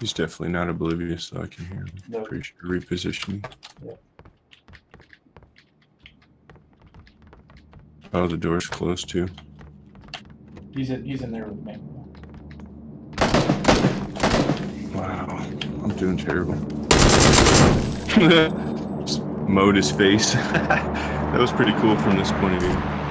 He's definitely not oblivious, so I can hear him. No. Pretty sure repositioning. Yeah. Oh, the door's closed too. He's in, he's in there with me. Wow, I'm doing terrible. Just mowed his face. that was pretty cool from this point of view.